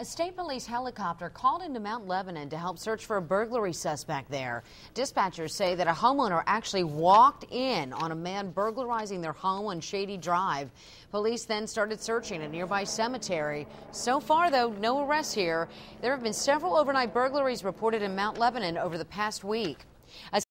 A state police helicopter called into Mount Lebanon to help search for a burglary suspect there. Dispatchers say that a homeowner actually walked in on a man burglarizing their home on Shady Drive. Police then started searching a nearby cemetery. So far, though, no arrests here. There have been several overnight burglaries reported in Mount Lebanon over the past week. A